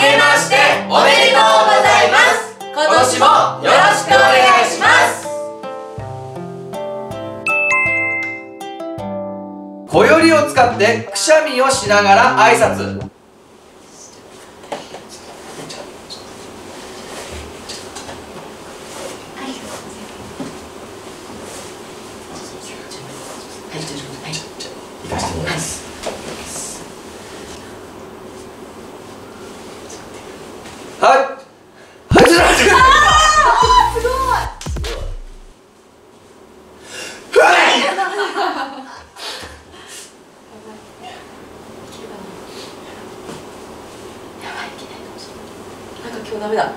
けましておめでとうございます。今年もよろしくお願いします。小よりを使ってくしゃみをしながら挨拶行かせてもらいますはい。はい。ちょっと待ってなんか今日ダメだ。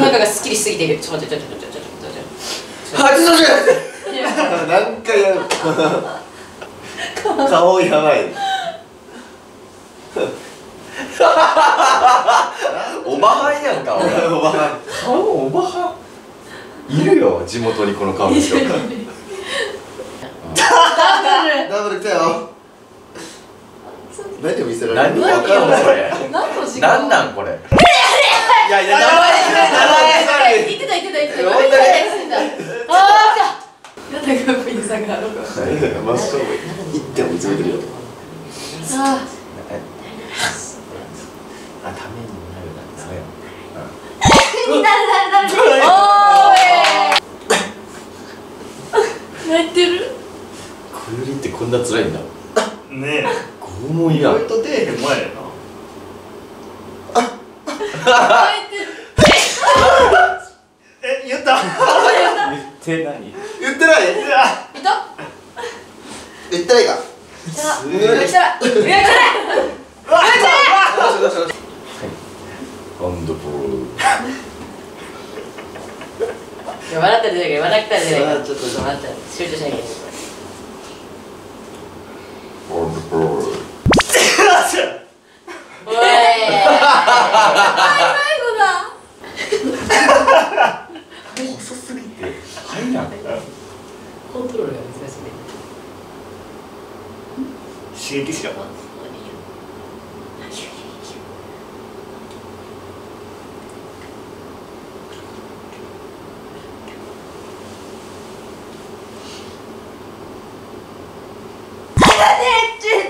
なんかがすっきりしすぎているちょっと待ってちょっとちょっとちょっとちょっとちょっとはいちょっと待って何回やる顔やばいおばはんやんか俺 おばはん。顔おばはん。いるよ地元にこの顔の人。ダブル来たよ。何を見せられるの？か分かんないこれ何の時何なんこれ？いやいや名前。言ってた言ってた言ってた。言ってた言ってた。あやだかっこいいさがあるから真正面一点を見つめて。るよあーなるなるなるおーい。泣いてる。ってこんな辛いんだ。ね拷問や。え意外と出えへん前やな。泣いてる。え言った？言って何言ってない？いやいた？言ってないか？さすごいあ来た。らいや笑ったら出ないから笑ったら出ないかちょっと笑った。ら集中しなきゃいけないハンドボー。ルおい最後だ細すぎて入らんコントロールが難しいね。刺激しろチュ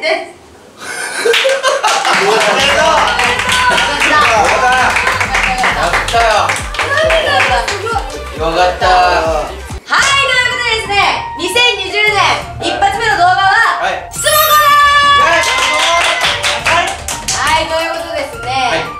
です。やったよよかったはい、ということでですね、2020年一発目の動画は、はい質問コー。ナー。はい、ということでですね、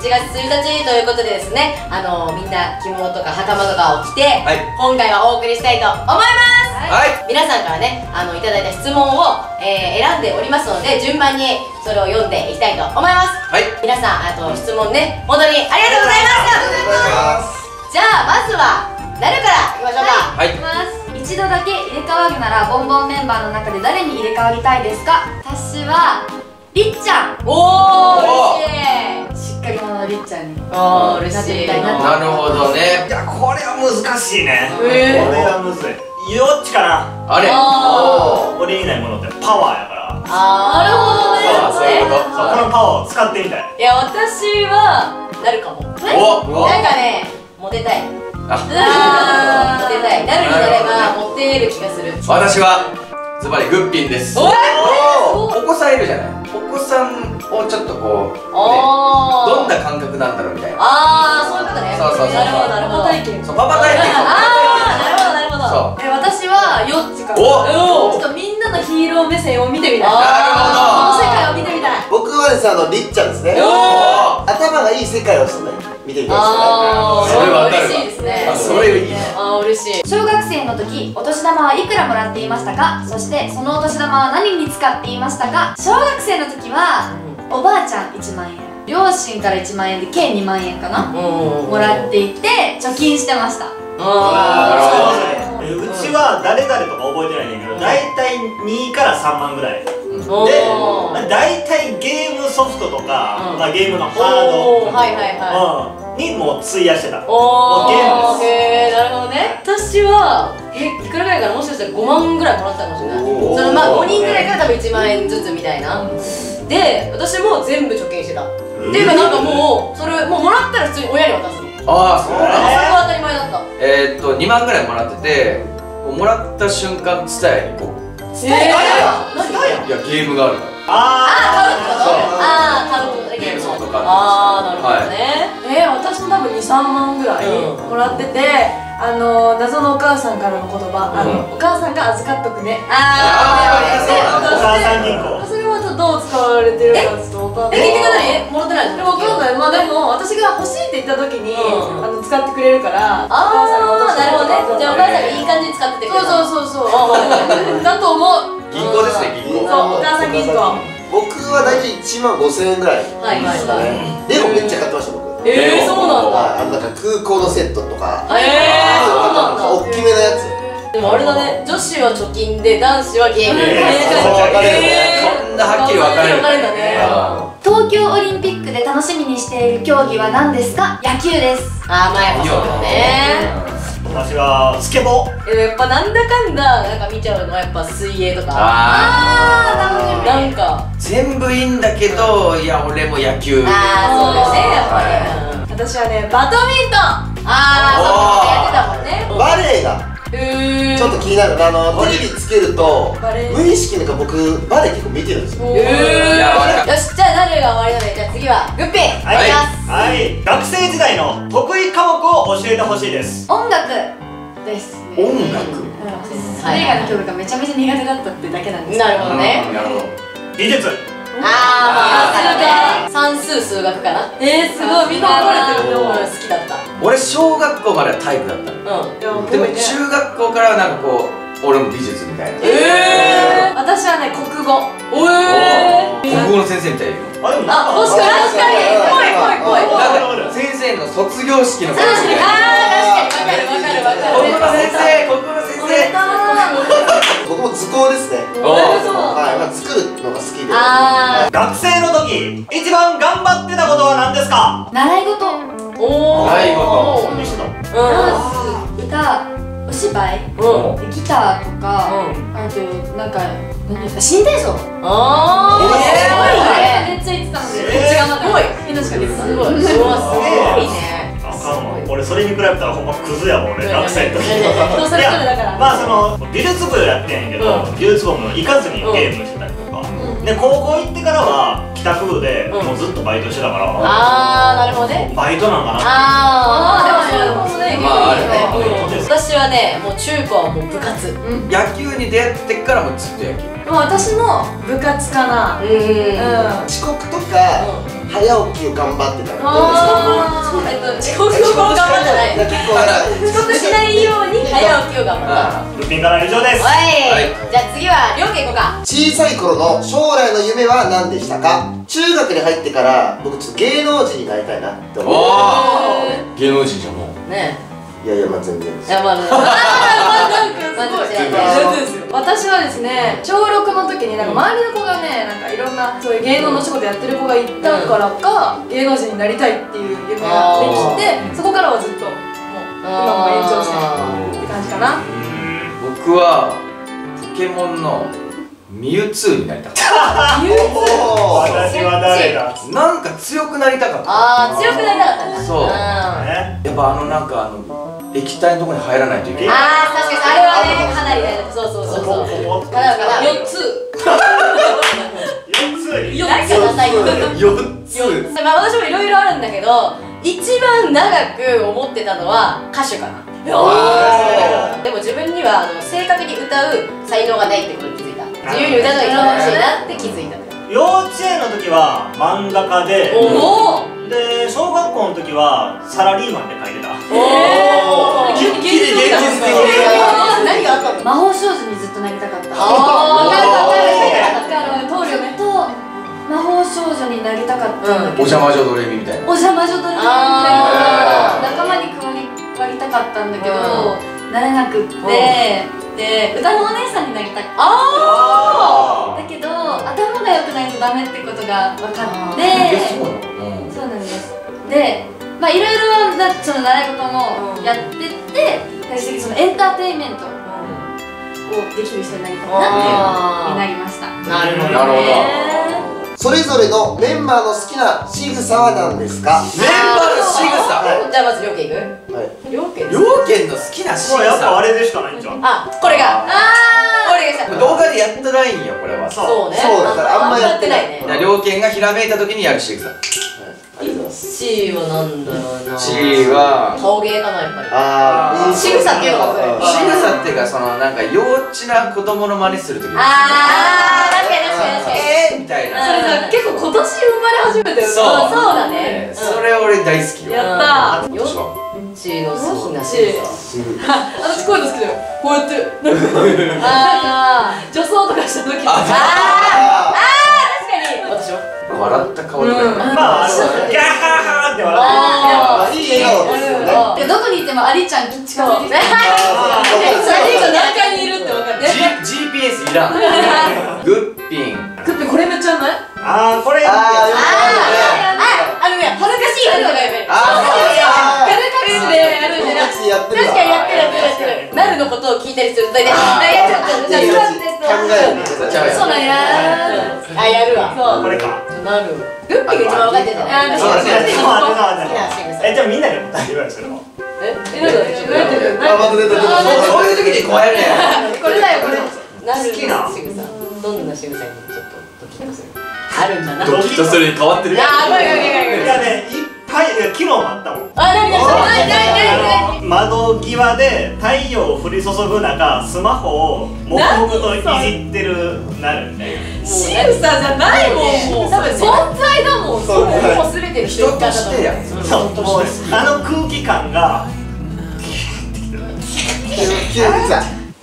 1月1日ということでですね、あのみんな着物とか袴とかを着て、今回はお送りしたいと思いますはい。皆さんからね、あのいただいた質問を、えー選んでおりますので、順番にそれを読んでいきたいと思います。はい。皆さん、あと質問ね、本当にありがとうございましたじゃあ、まずは、誰からいきましょうか？はい。い。きます。一度だけ入れ替わるならボンボンメンバーの中で誰に入れ替わりたいですか？私はりっちゃん。おーおしい。しっかり者のりっちゃんに。あー嬉しい。なるほどね。いやこれは難しいね。こえー。れはむずいよっちかなあれ？あ俺にないものってパワーやから。あー。なるほどね。そうそういうこのパワーを使ってみたい。いや私はなるかも。おお。なんかねモテたい。あ。モテたい。なるになればモテる気がする。私はズバリグッピンです。お子さんいるじゃない？お子さんをちょっとこう、ね、どんな感覚なんだろうみたいな。あーそういうことね。そうそうそうなるほどなるほど。パパ体験。そうパパ体験どえ私はよっちか。おちょっとみんなのヒーロー目線を見てみたい。あーこの世界を見てみたい。僕はですねあのりっちゃんですね。頭がいい世界をちょっとね見てみたいですね。それわかるわ。嬉しいですね。あそれいい。なあー嬉しい。小学生の時お年玉はいくらもらっていましたか？そしてそのお年玉は何に使っていましたか？小学生の時はおばあちゃん1万円。両親から1万円で計2万円かな？うんもらっていて貯金してました。あえうちは誰々とか覚えてないねんだけど大体2から3万ぐらい。でーおー。大体ゲームソフトとか、うん。まあ、ゲームのハーおー。はいはいはい。ド、うん、にもう費やしてた。おもうゲームです。へえなるほどね。私はえいくらぐらいかな？もしかしたら5万ぐらいもらったかもしれない。そのまあ5人ぐらいから多分1万円ずつみたいな。で私も全部貯金してた。っていうかなんかもうそれもうもああそうあだ。それは当たり前だった。えーっと2万ぐらいもらっててもらった瞬間ツタヤに行こう。えー何いやゲームがあるから。ああー買うってこと？あー買うってこと。ねゲームそうとかあーなるほどね。えー、私も多分23万ぐらいうん。もらってて、あの謎のお母さんからの言葉、あのお母さんが預かっとくね。ああーーお母さん銀行。それはちょっとどう使われてるかちょっと。分か。んないえ結局何もらってないでも分かんないまあでも私が欲しいって言った時に、うん。あの使ってくれるからあーお母さんがなるほどね。じゃあお母さんがいい感じに使っててくれた。そうそうそうそう。だと思う。銀行ですね銀行。そうお母さん銀行。僕は大体1万5000円ぐらいはいはいはい。レゴめっちゃ買ってました僕。えー、そうなんだ。はいあのなんか空港のセットとか。えー、そうなんだ。大きめのやつ。でもあれだね。女子は貯金で男子はゲーム。えーえそう分かれるね。こんなはっきり分かれる東京オリンピックで楽しみにしている競技は何ですか？野球です。あーまあやっぱそうだよね。私はスケボー。やっぱなんだかんだなんか見ちゃうのはやっぱ水泳とか。あなんか。全部いいんだけどいや俺も野球。ああそうだよねやっぱり、うん。私はねバドミントン。ああそうやってたもんね。バレエがうーんちょっと気になるあのテレビつけると無意識なんか僕バレエ結構見てるんですよ。うー。んいやわかるよしじゃあ誰が終わりなのでじゃあ次はグッピー。はい。はい。学生時代の得意科目を教えてほしいです。音楽ですね。音楽？それ以外の曲がめちゃめちゃ苦手だったってだけなんですなるほどね。なるほど。美術ああ算数数学かな。えー、すごい。みんな分かれてる。うんよ好きだった俺小学校までは体育だった。のうん。でもね中学校からはなんかこう俺も美術みたいな。え私はね国語。おえ国語の先生みたいよ。あでもあ確かに。確かに。ぽいぽいぽい。なんか先生の卒業式の確かにあー確かに学生の時一番頑張ってたことは何ですか？習い事。ーおー。習い事。何してた。のう歌お芝居。んうん。ギターとか、あとなんか何ですか心霊奏あー。めっちゃ言ってたので、えー違うなと思ってみんなしか出てたすごい。すごい。すごいね。あかんわ。俺それに比べたらほんまクズやもん俺いやいや学生の時人それぞれだから。まあその美術部やってんやけど、う美術部も行かずにゲームしてで高校行ってからは帰宅部でうん。もうずっとバイトしてたから、あーなるほどね。バイトなんかな。あーでもそういうことね。まああるね。うん。私はねもう中高はもう部活。うん。野球に出会ってからもずっと野球。もう私も部活かな。うん。遅刻とか早起きを頑張ってたあー。えっと遅刻を頑張ってない遅刻しないように早起きを頑張った。あルピンからは以上です。じゃあ次はりょうけいこうか。小さい頃の将来の夢は何でしたか？中学に入ってから僕ちょっと芸能人になりたいなって思うおー。芸能人じゃんもう。ねいやいやまあ全然です。いやまあまあまずこちら全で私はですね小6の時になんか周りの子がねなんかいろんなそういう芸能の仕事やってる子がいたからか、芸能人になりたいっていう夢ができてそこからはずっともう今も延長線って感じかな。僕はポケモンのミュウツーになりたかっおー。私は誰だ？たなんか強くなりたかった。あー強くなりたかったそう。やっぱあのなんかあの液体のところに入らないといけない。あー確かに。あれはねかなり大事そうそうそうそう。ここかなかな4つ4つ。に4つ。が最後4つ。まあ私もいろいろあるんだけど一番長く思ってたのは歌手かな。あでも自分にはあの正確に歌う才能がないってことに気づいた自由に歌が一番欲しいなって気づいた。幼稚園の時は漫画家でおおで小学校の時はサラリーマンで書いてた。おお現実的何があったの？魔法少女にずっとなりたかった。あーわかるわかるあの通るよね。と魔法少女になりたかったんだけど、お邪魔女ドレミみたいな。お邪魔女ドレミみたいあな仲間に加わり加わりたかったんだけど、うなれなくって、で歌のお姉さんになりたかっあただけど頭が良くないとダメってことが分かって。えそうなん。そうなんです。でまあいろいろなその習い事もやってって最終的にそのエンターテインメントをできる人になりたいなっていうになりました。なるほどなるほどそれぞれのメンバーの好きな仕草は何ですか？メンバーの仕草？はい。じゃあまず両家いく。はい。両家？両県の好きなシもうやっぱあれでしかないんじゃん。あこれが。これがした動画でやったらいいんよこれは。そうね。そうだからあんまやってない。ね。いや両県がひらめいた時にやる仕草 C はなんだろうな。C は。顔芸かなやっぱり。あー。仕草っていうのがこれ仕草っていうかそのなんか幼稚な子供の真似する時。あー確かに確かに確かに。えーみたいそなれさ結構今年生まれ始めたよねそう。そうだね。それ俺大好きよ。やったー。よっちの好きな仕草 私こういうの好きだよこうやって。あー。女装とかした時ああ笑った顔とかうん。まあギャハハって笑ってああいい笑顔ですよね。どこにいてもアリちゃん近づいてきてあー最初何階にいるって分か GPS いらん。グッピン。クッペこれめっちゃうまい？あーこれあーよくああのね恥ずかしい。あー照れ隠しでやるんじゃなくてやってるわ確かにやってるやってるやってる。なるのことを聞いたりするとねあやっちゃったじゃあ座って考えるねちゃうやんそうなんや。あやるわ。そう。これかなるグッピーが一番分かってんじゃない。あーちょっと待ってちょっと待ってちょっと待って好きな仕草えじゃあみんなで答えるわよそれもええなんかういう時にこうやるねこれだよこれ。好きな仕草どんな仕草に。ちょっとドキッとする。あるんだな。ドキッとするに変わってるいやんや昨日もあったもん。あ、なになになになになに窓際で太陽降り注ぐ中スマホを黙々といじってるなるみたいな。仕草じゃないもんもう。多分存在だもん。そうね。もうすべての人としてやんそうもうあの空気感が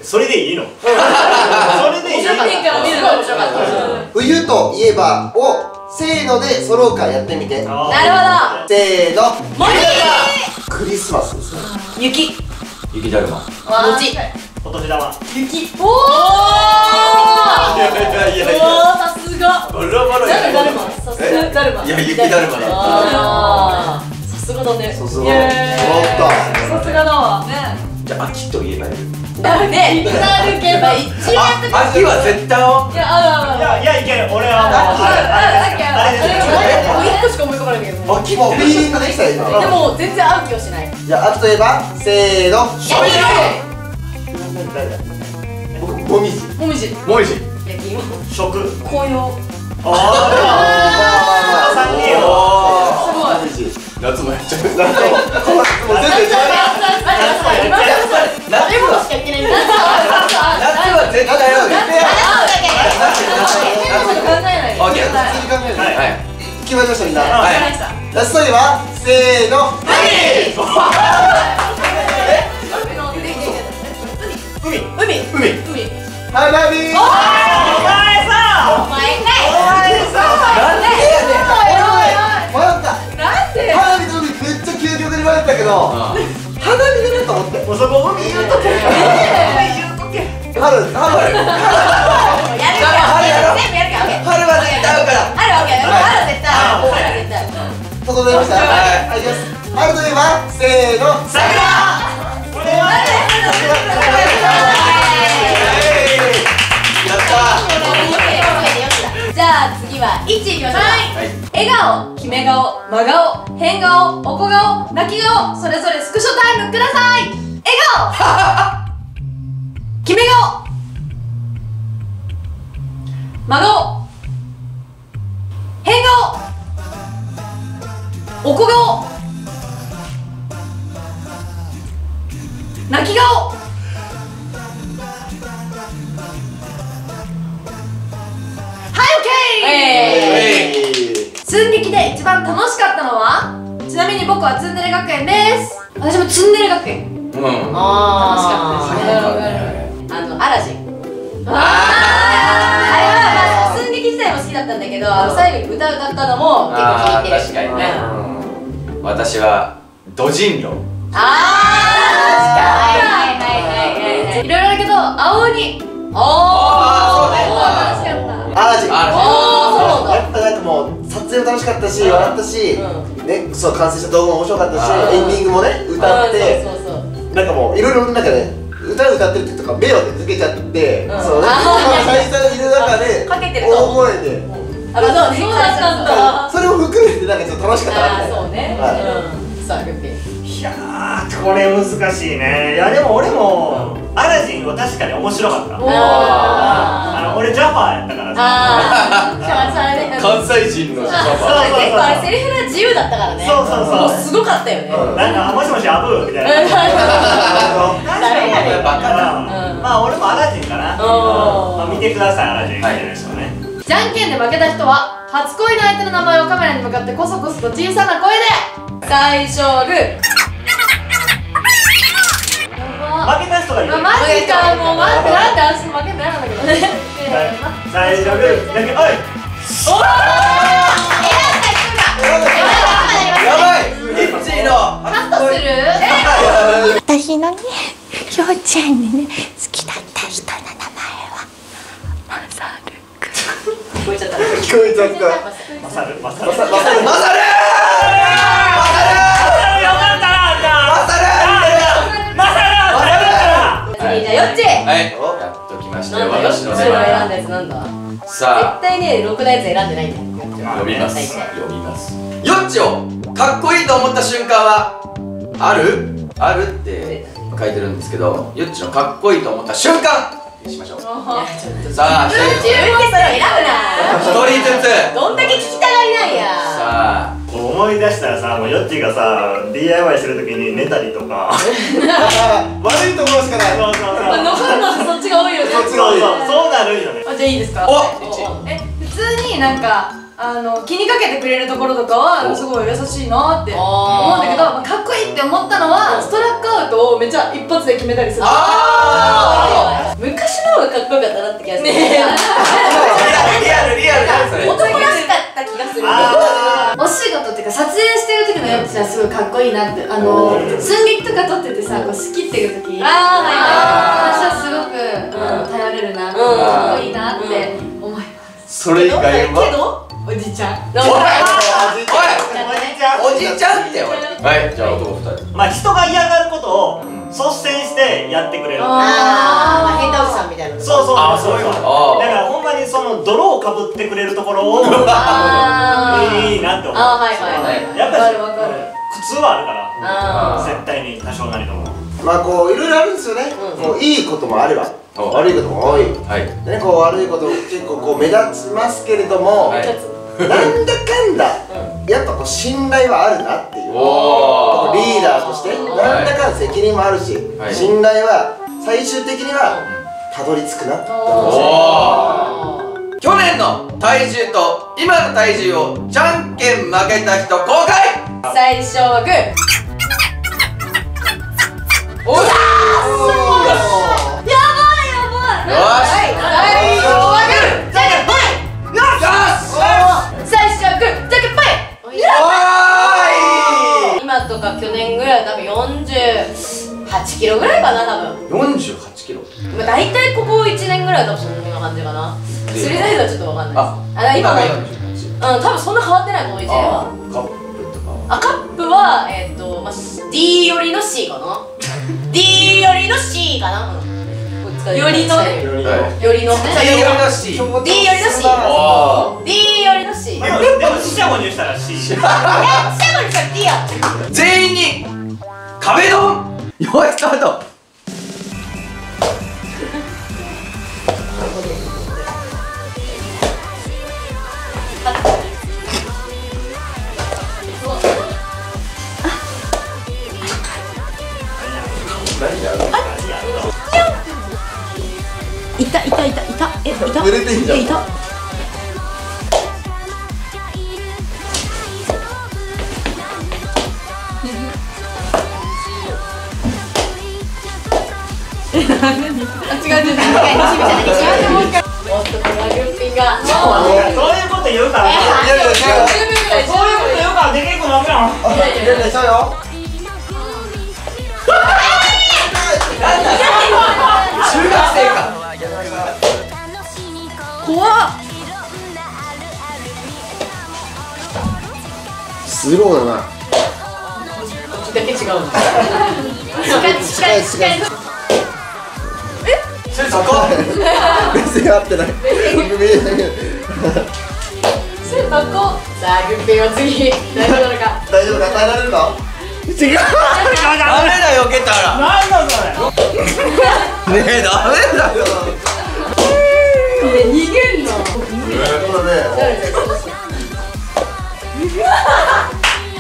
それでいいの？それでいいの？冬といえばをせーので揃うかやってみて。なるせーの。森クリスマスですね。雪。雪だるま。餅。お年玉。雪。おいやいやいやいや。おさすが。ボロボだるまさすがだるまいや雪だるまださすがだね。そうそうイ。エ揃っさすがだわ。ね。じゃあ秋といえばだね。なるけど。一あ番秋は絶対をいやあるある。いやいやいける。俺はもうあれあれですあれですもう一個しか思い浮かばないんだけど秋もうフィーリングできたよ今。でも全然合う気はしない。じゃあ秋といえばせーの。僕もみじ。もみじ。もみじ。焼き芋。食。紅葉。おー。三人をおすごい。もみじ。夏もやっちゃう。もう全部一番食べ物しか言ってないんだ夏は絶対やる考えないオッケー次考えるはいはい決まりましたみんなはいラストはせーの海海海花火お前さお前かいなんでやねん迷ったなんで花火と海めっちゃ究極に迷ったけど肌身だなと思ってもうそこ海言うとけ海言うとけ春春春やるから全部やるから春は絶対合うからあるオッケーある絶対ある絶対整いましたはいはいいきます春といえばせーの桜これは桜あ次はいきましょうはい笑顔決め顔真顔変顔おこ顔泣き顔それぞれスクショタイムください笑顔決め顔真顔変顔おこ顔泣き顔寸劇で一番楽しかったのは？ちなみに僕はツンデレ学園です。私もツンデレ学園。うん。あ楽しかったです。ね。あのアラジン。ああれはまあ寸劇自体も好きだったんだけどあの最後に歌歌ったのも結構聴いてる。確かにね。うん。私は土人狼。あーはいはいはいはいはいいろいろだけど青鬼。おーあーそうね。楽しかった。アラジン。あおーやっぱなんかもう撮影も楽しかったし笑ったし、うねそう完成した動画も面白かったしエンディングもね歌って、そうそうそうなんかもういろいろなんかね歌歌ってる時とか目を抜けちゃって、うん。そうねあー。最初いる中で かけてると大声で。あそうねそうだったんだ。それも含めてなんかちょっと楽しかったな。みそうね。はい。うん。さあグッピーいやーこれ難しいね。いやでも俺もアラジンは確かに面白かった。ああの俺ジャパーやったからさ。関西人のパそうパそう結構あれセリフが自由だったからね。そうそうそう。もうすごかったよね。なんかもしもしアブーみたいな。誰やねんバカだ。うん。まあ俺もアラジンかな。まあ見てくださいアラジン。見てる人ねじゃんけんで負けた人は初恋の相手の名前をカメラに向かってコソコソと小さな声で最初はグー。負けた人がいる。あマジか。もう待ってなんで私負けてなかったけどね最初グーだけおいやばいリッチーのカットする私のね幼稚園でね好きだった人の名前はマサル。く聞こえちゃった聞こえちゃったマサル。マサル。まさまさるマサル。よかったなマサル。マサル。次じゃあよっちはいやっときましたよなんだよっ私の選んだやつなんだ。さあ。絶対ねろくなやつ選んでないんだよ。読みます。読みます。よっちをかっこいいと思った瞬間はある？あるって書いてるんですけどよっちのかっこいいと思った瞬間にしましょう。さあ一人ずつ。どんだけ聞きたがりなんや。さあ思い出したらさもうヨッチーがさ DIY してる時に寝たりとか。悪いところしかない。そうそうそう。残るのそっちが多いよね。そうそうそう。なるよね。あじゃあいいですか？おえ普通になんかあの気にかけてくれるところとかはお。すごい優しいなって思うんだけど、まあ、かっこいいって思ったのはストラックアウトをめっちゃ一発で決めたりするあ昔の方がかっこよかったなって気がする。ねリアルリアルリアル男らしかった気がするっていうか撮影してる時のやつはすごいかっこいいなってあの寸劇とか撮っててさこう好きっていう時。あ私はすごく、頼れるなかっこいいなって思います、それ以外は？けどおじちゃん。おいおじいちゃん。おじちゃんっておい。はいじゃあ男二人。まあ人が嫌がることを率先してやってくれる。ああ変態おじさんみたいなそうそうあそう。そうだからほんまにその泥をかぶってくれるところを いいなって思う。あーはいはいはい。やっぱり苦痛はあるからあ絶対に多少なりとも。まあこういろいろあるんですよね、うん。もういいこともあればお悪いことも多い。はい。ねこう悪いこと結構こう目立ちますけれども、はい。なんだかんだ、やっぱこう信頼はあるなっていうリーダーとしてなんだかんだ責任もあるし、はい。信頼は最終的にはたどり着くな。って去年の体重と今の体重をじゃんけん負けた人公開！最初はグー。おおよし。最初はグーじゃんけんぽいよし。最初はグー。じゃんけんぽい。おー今とか去年ぐらい多分48キロぐらいかな多分。い48キロ。まあ大体ここ1年ぐらいは多分そんな感じかな。で釣りサイズはちょっとわかんない。あですあ今今がは48うん多分そんな変わってないこの1年は。あーカップ。とかはあカップはえっ、と、まあ、D 寄りの C かな。D 寄りの C かな、うん寄りの。ねはい。寄りの。いやいやらし。い D 寄りの C お D 寄りの C でも四捨五入したら C え最後にさ D や。ー全員に壁ドン。よいスタートたいたいたいたえいた濡れてんじゃん。えいた違う違う違うおっとこれはグッピンがそういうこと言うか。らいやいや違う生かスローだな。だけ違うんだ。近い近いそれそこ目線合ってない。見えない。さあグッピンは次。大丈夫なのか？大丈夫か耐えられるか違う。ダメだよけたらなんだそれ。ねえダメだよ逃げんの？そうだね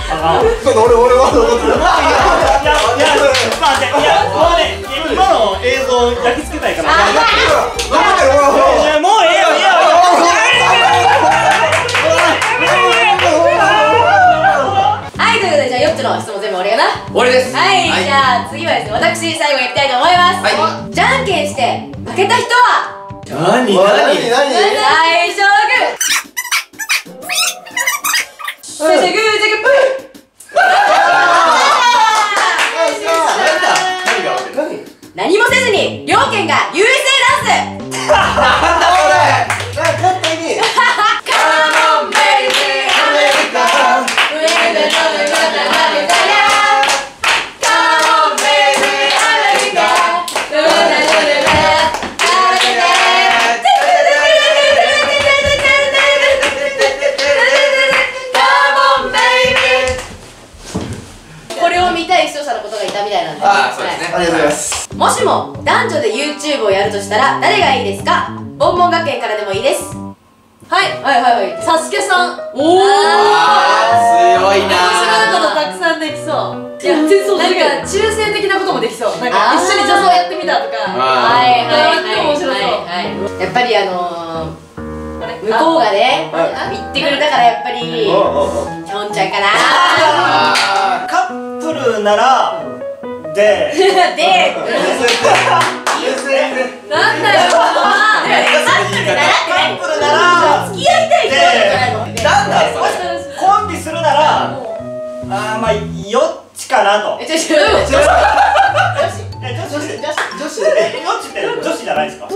あそうだ俺俺は俺いやいやまあいやもうね今の映像焼き付けたいからもうええよえはいということでじゃあ4つの質問全部俺がな。終わりです。はい、じゃあ次はですね私最後やりたいと思います、はじゃんけんして負けた人は何何？何何？最初はグありがとうございます。もしも男女で YouTube をやるとしたら誰がいいですか？ボンボン学園からでもいいです。はいはいはい。はいサスケさん。おお強い面白いことなたくさんできそう。いやなんか中性的なこともできそう。なんか一緒に女装やってみたとか。あはいはいでも面白そうはいはい。やっぱりあのー、向こうがねは言ってくれたからやっぱりきょんちゃんかな。あカップルならで。で。なんだよ。カップルなら付き合いたい人じゃなんだコンビするならあーまあよっちかなと。女子女子女子えよっちって女子じゃないですか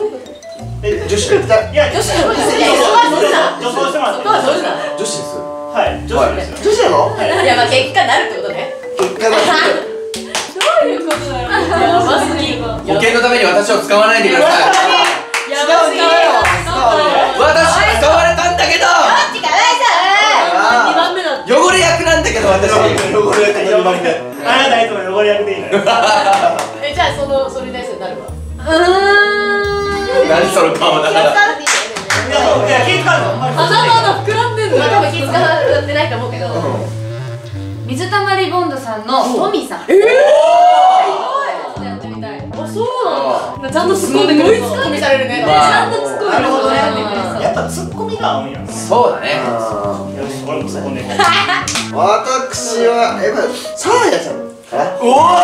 え女子いや女子の女子女装してもらってそこはそんな女子ですはい女子ですよ女子なのいやまあ結果なるってことね結果だど保険のために私を使わないでください。やばすぎよ私使われたんだけど。汚れ役なんだけど私。汚れてる汚れてあなたいつも汚れ役でいいの えじゃあそのそれに対するなるわ何その顔だ。からいやいや気使うのまだまだ膨らんでんの。まあ多分気使ってないと思うけど。水溜りボンドさんのトミさん。やってみたいあそうなんだ。ちゃんと突っ込んでくれそう。コミされるね。ちゃんと突っ込んでなるほどね。やっぱツッコミが合うんやよ。そうだねし俺も突っ込んで私はやっぱサーヤちゃん。かなおおさ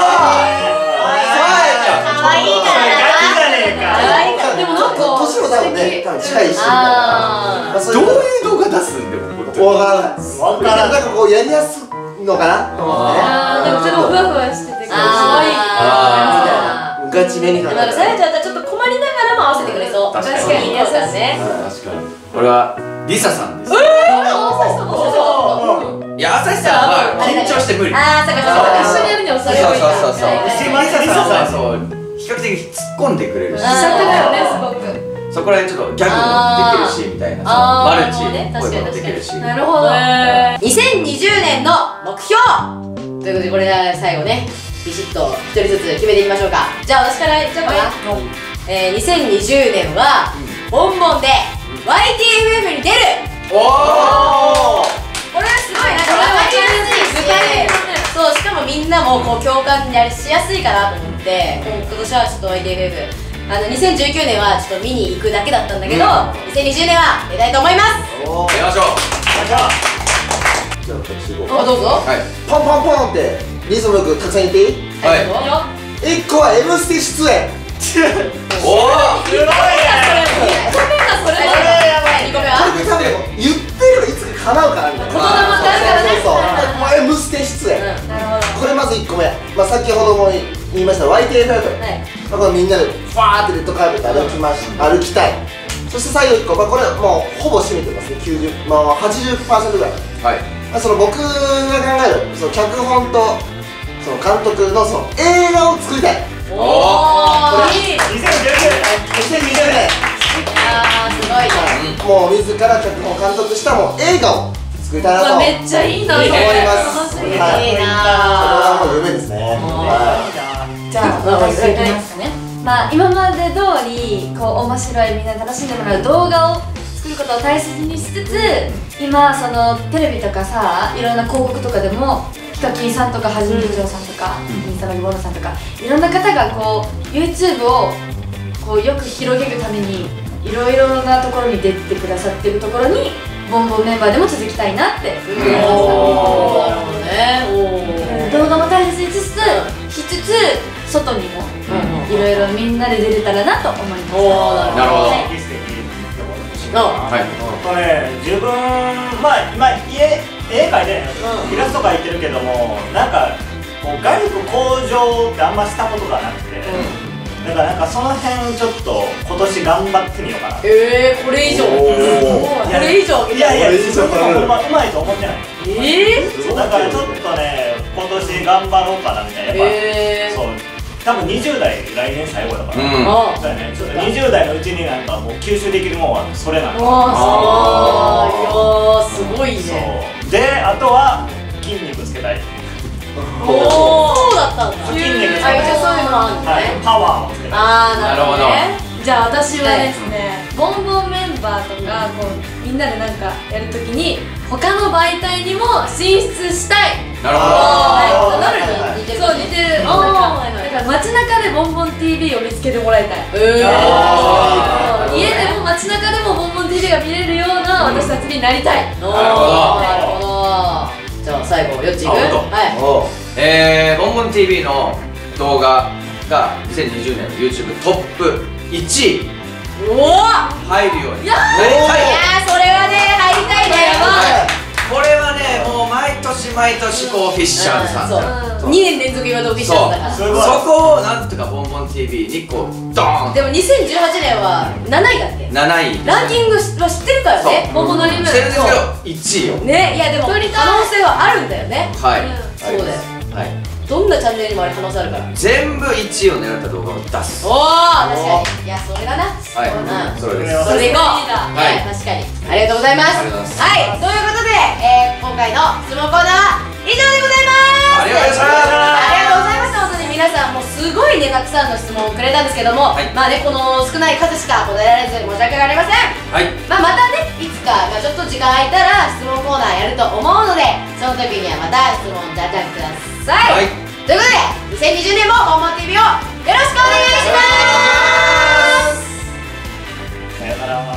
やちゃん。可愛いから。ガチじゃねえか可愛いから。でもなんか年も多分ね多分近いし。どういういう動画出すんでも本当にわからない。わからんなんかこうやりやすいのかなと思ってね。あー。でもちょっとふわふわしてて可愛いあーガチめにでかなもなんかさやちゃんだったらちょっと困りながらも合わせてくれそう。確かに。いいやつだね。確かに。これはリサさんです。いや朝日さんは緊張して無理。あーそっかそっか。一緒にやるにはそれそうそうそうそう。リサさんはそう比較的突っ込んでくれるし。さくだよねすごく。そこら辺ちょっとギャグもできるしみたいな。マルチもできるし。なるほど。2020年の目標ということでこれで最後ねビシッと一人ずつ決めていきましょうか。じゃあ私からいっちゃおうかな、えー、2020年はボンボンで YTFF に出る。おおこれはすごいなんか分かりやすいしそうしかもみんなもこう共感やりしやすいかなと思って今年はちょっと YTFF あの2019年はちょっと見に行くだけだったんだけど、2020年は出たいと思います。おー。やりましょう。じゃあじゃあ私行こうあどうぞ。はい。ポンポンポンってリズムよくたくさん言っていい？はい。1個は M ステ出演おおすごい。ねそれやば2個目は言ってればいつか叶うからみたいな。言霊ってあるからねそうそうそう。もう M ステ出演これまず1個目、まあ、先ほども言いましたい。まあ、このみんなでファーってレッドカーペット歩きまし歩きたい。そして最後1個、まあ、これもうほぼ占めてますね。90、まあ、80%ぐらい、はいまあ、その僕が考えるその脚本とその監督のその映画を作りたい。おおいい。2019 2020年。あーすごい。ねもう自ら脚本監督したもう映画を作りたいなと思いめっちゃいいなます。楽しみ。はいいいなそれは出していきますかね。まあ今まで通りこう面白いみんなに楽しんでもらう動画を作ることを大切にしつつ今そのテレビとかさいろんな広告とかでもヒカキンさんとかはじめ部長さんとかインスタのボーノさんとかいろんな方がこう YouTube をこうよく広げるためにいろいろなところに出てくださってるところにボンボンメンバーでも続きたいなって思いました。なるほどね。お動画も大切にしつつしつつ外にもいろいろみんなで出れたらなと思いましたなるほどなるほど素敵素敵あはい。とね自分まあ今家絵描いてイラスト描いてるけどもなんかこう画力向上ってあんましたことがなくて、だからなんかその辺ちょっと今年頑張ってみようかな。えー、これ以上。おこれ以上いやいや自分もほんまうまいと思ってない。えそうだからちょっとね今年頑張ろうかなみたいなー、やっえー、ぱそう多分20代来年最後だから、うん。あだからね。ちょっと20代のうちになんかもう吸収できるもんはそれなのあーいやーすごいね。そう。であとは筋肉つけたい。おおそうだったんだ。筋肉つけあたいそういうのもあるんだはい。ねパワーをつけたい。あーなるほどね。じゃあ私はですね、ボンボンメンバーとかこうみんなでなんかやるときに他の媒体にも進出したい。なるほはもらいたい。えあー家でも街中でもボンボン TV が見れるような私たちになりたい、おーなるほど。なるほどじゃあ最後よっちいくはい。えー、ボンボン TV の動画が2020年の YouTube トップ1位おお入るように。いやなりたい。いやーそれはね入りたいねこれはねもう毎年毎年こうフィッシャーズさんそう。2年連続岩戸フィッシャーズだから。そこをなんとかボンボン TV にこうドーンでも2018年は7位だっけ？7位。ランキングは知ってるからね。ボンボンのリムしてるん。ですけど1位をね。いやでも可能性はあるんだよね。はい、そうだよ。はい。どんなチャンネルにもある可能性あるから。全部1位を狙った動画を出す。おお確かに。いやそれだな。はい。うんそれです。それでいこう。はいはい。確かに。ありがとうございます。ありがとうございます。はいということで、えー、今回の質問コーナー以上でございます。ありがとうございました本当に皆さんもすごいねたくさんの質問をくれたんですけども、はい、まあねこの少ない数しか答えられずに申し訳ありません、はい、まあ、またねいつか、まあ、ちょっと時間空いたら質問コーナーやると思うのでその時にはまた質問いただいてください、はい、ということで2020年も「ホンマ TV」をよろしくお願いします。さよなら。